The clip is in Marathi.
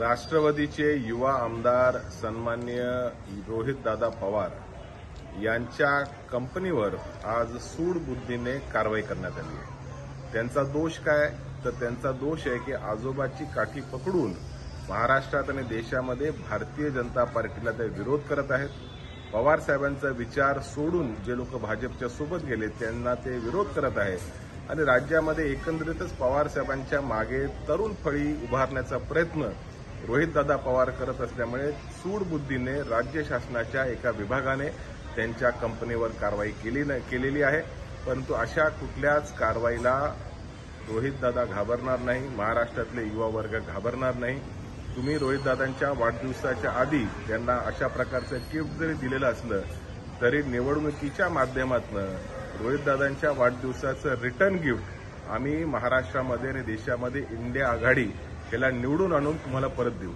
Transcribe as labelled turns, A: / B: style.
A: राष्ट्रवादीचे युवा आमदार सन्मान्य रोहितदादा पवार यांच्या कंपनीवर आज सूडबुद्धीने कारवाई करण्यात आली आहे. त्यांचा दोष काय? तर त्यांचा दोष आहे की आजोबाची काठी पकडून महाराष्ट्रात आणि देशामध्ये भारतीय जनता पार्टीला ते विरोध करत आहेत. पवार साहेबांचा विचार सोडून जे लोक भाजपच्या सोबत गेले त्यांना ते विरोध करत आहेत. आणि राज्यामध्ये एकंदरीतच पवार साहेबांच्या मागे तरुण फळी उभारण्याचा प्रयत्न रोहितदादा पवार करत असल्यामुळे सूडबुद्धीने राज्य शासनाच्या एका विभागाने त्यांच्या कंपनीवर कारवाई केली न केलेली आहे. परंतु अशा कुठल्याच कारवाईला रोहितदादा घाबरणार नाही महाराष्ट्रातले युवा वर्ग घाबरणार नाही. तुम्ही रोहितदादांच्या वाढदिवसाच्या आधी त्यांना अशा प्रकारचं गिफ्ट जरी दिलेलं असलं तरी निवडणुकीच्या माध्यमातून रोहितदादांच्या वाढदिवसाचं रिटर्न गिफ्ट आम्ही महाराष्ट्रामध्ये आणि देशामध्ये इंडिया आघाडी त्याला निवडून आणून तुम्हाला परत देऊ.